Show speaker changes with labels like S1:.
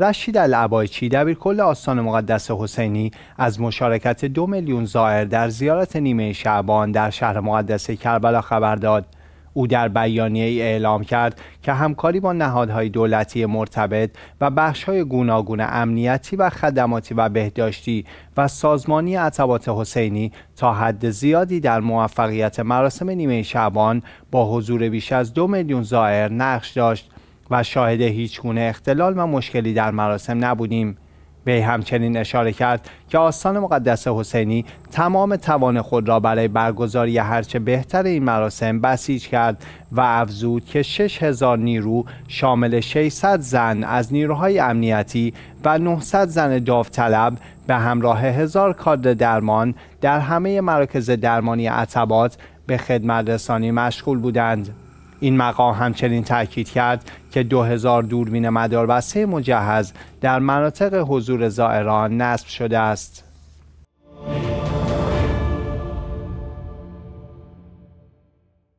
S1: رشید العبایچی دبیرکل آستان مقدس حسینی از مشارکت دو میلیون زائر در زیارت نیمه شعبان در شهر مقدس کربلا خبر داد. او در بیانیه ای اعلام کرد که همکاری با نهادهای دولتی مرتبط و بخشهای گوناگون امنیتی و خدماتی و بهداشتی و سازمانی عطبات حسینی تا حد زیادی در موفقیت مراسم نیمه شعبان با حضور بیش از دو میلیون زائر نقش داشت. و شاهد هیچ گونه اختلال و مشکلی در مراسم نبودیم. وی همچنین اشاره کرد که آستان مقدس حسینی تمام توان خود را برای برگزاری هرچه بهتر این مراسم بسیج کرد و افزود که 6000 نیرو شامل 600 زن از نیروهای امنیتی و 900 زن داوطلب به همراه هزار کادر درمان در همه مراکز درمانی عتبات به خدمت رسانی مشغول بودند. این مقام همچنین تاکید کرد که 2000 دوربین مداربسته مجهز در مناطق حضور زائران نصب شده است.